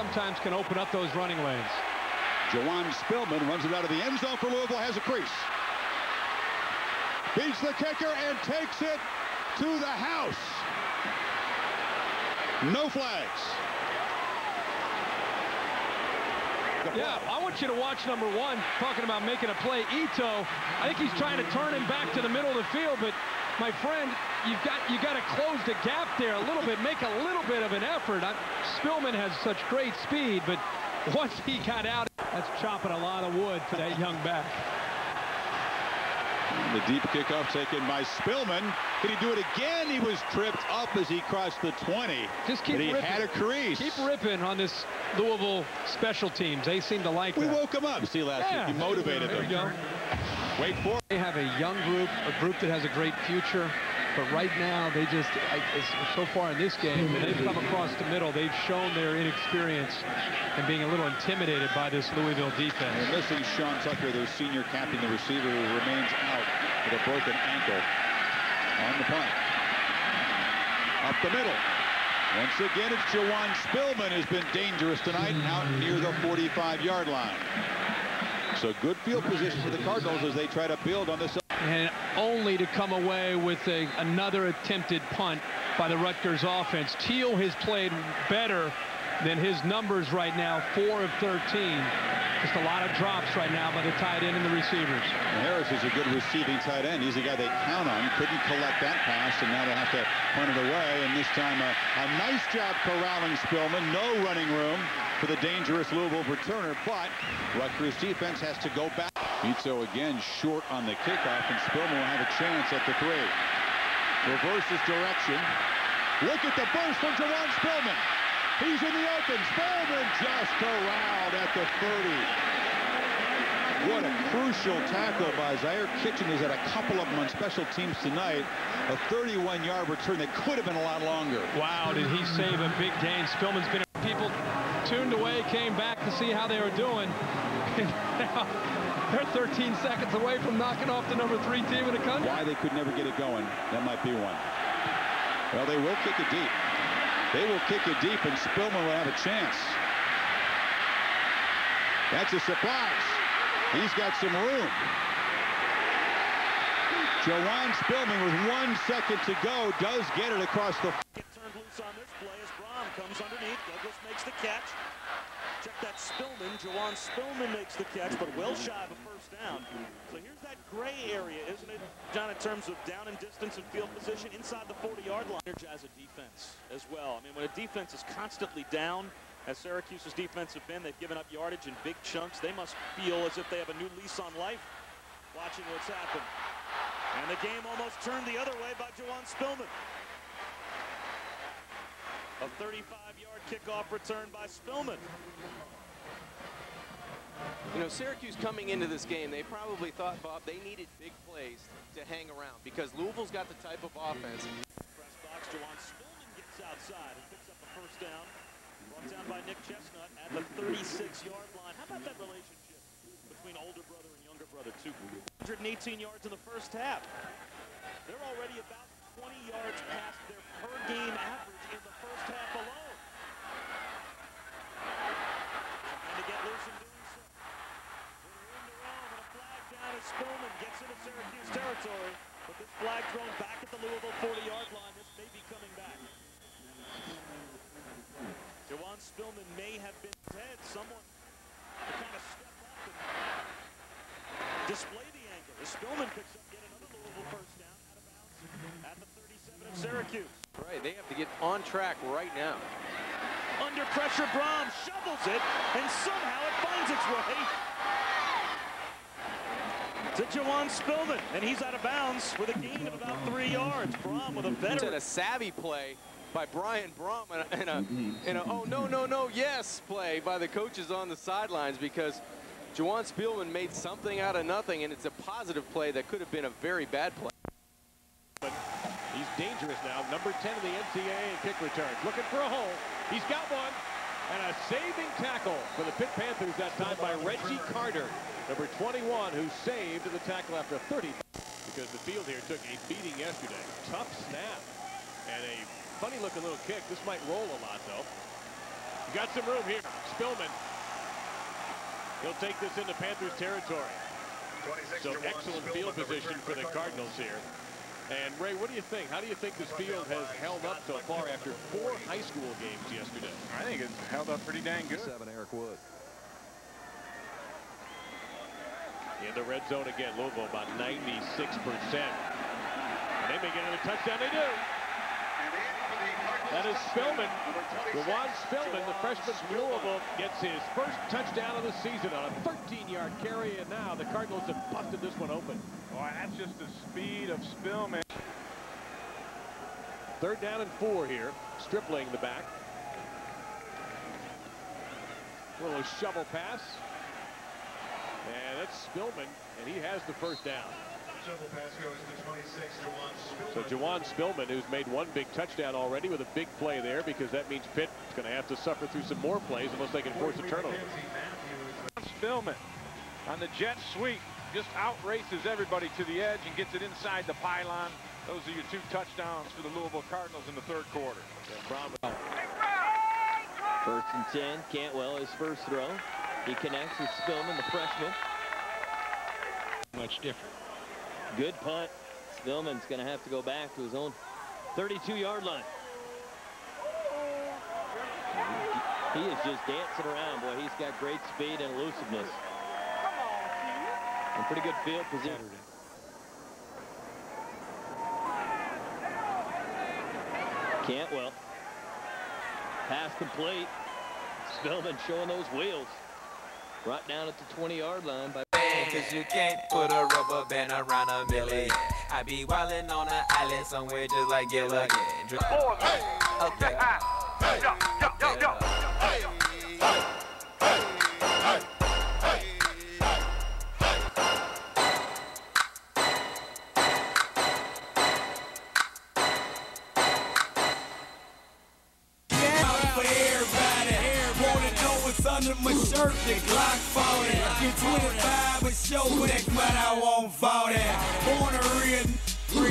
sometimes can open up those running lanes. Jajuan Spillman runs it out of the end zone for Louisville, has a crease. Beats the kicker and takes it to the house. No flags. Yeah, I want you to watch number one, talking about making a play. Ito, I think he's trying to turn him back to the middle of the field, but my friend, you've got you got to close the gap there a little bit, make a little bit of an effort. I, Spillman has such great speed, but once he got out, that's chopping a lot of wood for that young back. The deep kickoff taken by Spillman. Can he do it again? He was tripped up as he crossed the 20. Just keep but he ripping. had a crease. Keep ripping on this Louisville special teams. They seem to like it. we that. woke him up. See last Yeah. week, he motivated There them. You go. Wait for it. They have a young group, a group that has a great future. But right now, they just, so far in this game, they've come across the middle, they've shown their inexperience and being a little intimidated by this Louisville defense. They're missing Sean Tucker, their senior captain, the receiver, who remains out with a broken ankle on the punt. Up the middle. Once again, it's Jajuan Spillman who's been dangerous tonight out near the 45-yard line. So good field position for the Cardinals as they try to build on this. And only to come away with a, another attempted punt by the Rutgers offense. Teel has played better than his numbers right now, 4 of 13. Just a lot of drops right now by the tight end and the receivers. Harris is a good receiving tight end. He's the guy they count on. Couldn't collect that pass, and now they have to punt it away. And this time, a, a nice job corralling Spillman. No running room for the dangerous Louisville returner, but Rutgers defense has to go back. Pizzo again short on the kickoff, and Spillman will have a chance at the three. Reverses direction. Look at the burst from Jajuan Spillman. He's in the open. Spillman just corralled at the 30. What a crucial tackle by Zaire Kitchen. He's had a couple of them on special teams tonight. A 31-yard return that could have been a lot longer. Wow, did he save a big gain. Spillman's been people tuned away, came back to see how they were doing. Now they're 13 seconds away from knocking off the number three team in the country. Why they could never get it going, that might be one. Well, they will kick it deep. They will kick it deep, and Spillman will have a chance. That's a surprise. He's got some room. Jajuan Spillman with one second to go does get it across the Comes underneath. Douglas makes the catch. Check that Spillman. Jajuan Spillman makes the catch, but well shy of a first down. So here's that gray area, isn't it, John, in terms of down and distance and field position inside the 40-yard line. Energize a defense as well. I mean, when a defense is constantly down, as Syracuse's defense have been, they've given up yardage in big chunks. They must feel as if they have a new lease on life watching what's happened. And the game almost turned the other way by Jajuan Spillman. A 35-yard kickoff return by Spillman. You know, Syracuse coming into this game, they probably thought, Bob, they needed big plays to hang around because Louisville's got the type of offense. Press box, Jajuan Spillman gets outside and picks up the first down. Brought down by Nick Chestnut at the 36-yard line. How about that relationship between older brother and younger brother, too? 118 yards in the first half. They're already about 20 yards past their per-game average in the first half alone. Trying to get loose and doing so. With room to roam and a flag down as Spillman gets into Syracuse territory. But this flag thrown back at the Louisville 40-yard line. This may be coming back. Jajuan Spillman may have been dead. Someone to kind of step up and display the angle. As Spillman picks up yet another Louisville first down out of bounds at the 37 of Syracuse. Right, they have to get on track right now. Under pressure, Brohm shovels it, and somehow it finds its way to Jajuan Spillman, and he's out of bounds with a gain of about three yards. Brohm with a It's veteran. a savvy play by Brian Brohm and a, and a, and a oh, no, no, no, yes play by the coaches on the sidelines because Jajuan Spillman made something out of nothing, and it's a positive play that could have been a very bad play. He's dangerous now. Number 10 in the NCAA in kick returns. Looking for a hole. He's got one. And a saving tackle for the Pitt Panthers that time by Reggie Carter. Number 21 who saved the tackle after 30. Because the field here took a beating yesterday. Tough snap. And a funny looking little kick. This might roll a lot though. You got some room here. Spillman. He'll take this into Panthers territory. So excellent field position for the Cardinals here. And Ray, what do you think? How do you think this field has held up so far after four high school games yesterday? I think it's held up pretty dang good. Seven, Eric Wood. In the red zone again, Louisville about 96%. And they may get another touchdown. They do. That is Spillman. Jajuan Spillman, the freshman from Louisville, gets his first touchdown of the season on a 13-yard carry, and now the Cardinals have busted this one open. Boy, that's just the speed of Spillman. Third down and four here. Stripling the back. A little shovel pass. And that's Spillman, and he has the first down. So Jajuan Spillman, who's made one big touchdown already with a big play there, because that means Pitt is going to have to suffer through some more plays unless they can force a turnover. Spillman on the jet sweep just outraces everybody to the edge and gets it inside the pylon. Those are your two touchdowns for the Louisville Cardinals in the third quarter. First and 10, Cantwell, his first throw. He connects with Spillman, the freshman. Much different. Good punt. Spillman's going to have to go back to his own 32-yard line. He is just dancing around, boy. He's got great speed and elusiveness. And pretty good field position. Cantwell. Pass complete. Spillman showing those wheels. Right down at the 20-yard line by Cause you can't put a rubber band around a million. I be wildin' on an island somewhere just like Gilligan. Okay. for under my shirt? The Glock 40. Get 25 a show, but that's what I want 40. Born a real,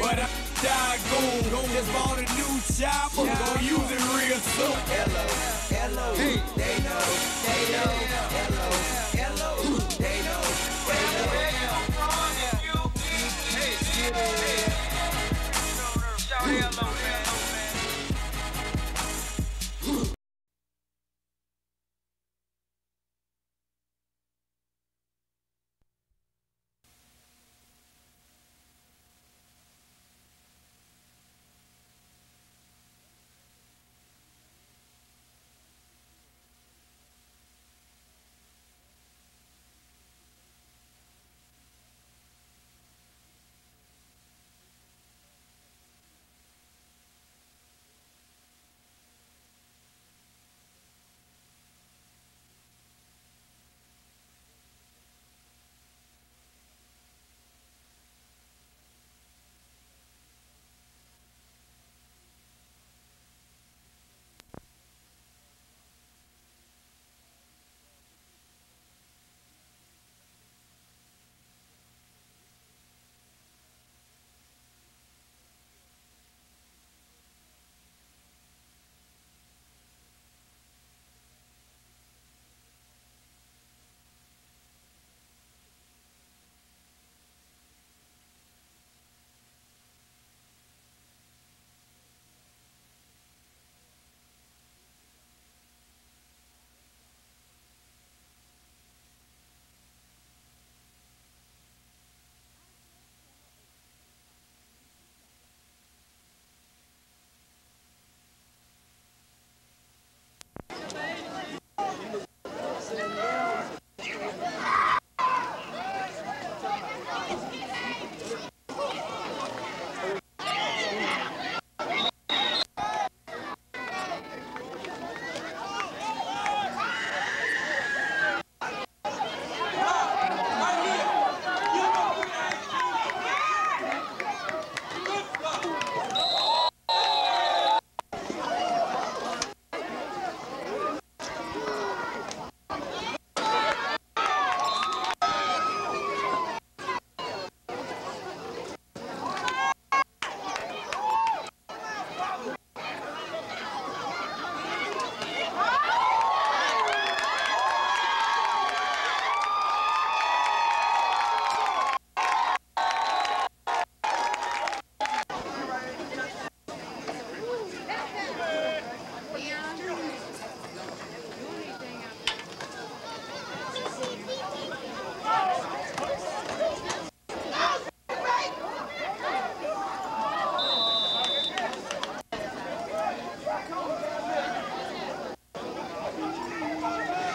but I die goon. Just bought a new chopper, gon' use it real soon. Hello, hello, they know, they know. Hello,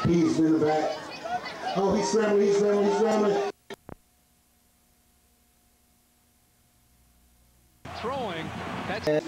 He's in the back. Oh, he's scrambling, he's scrambling, he's scrambling. Throwing. That's.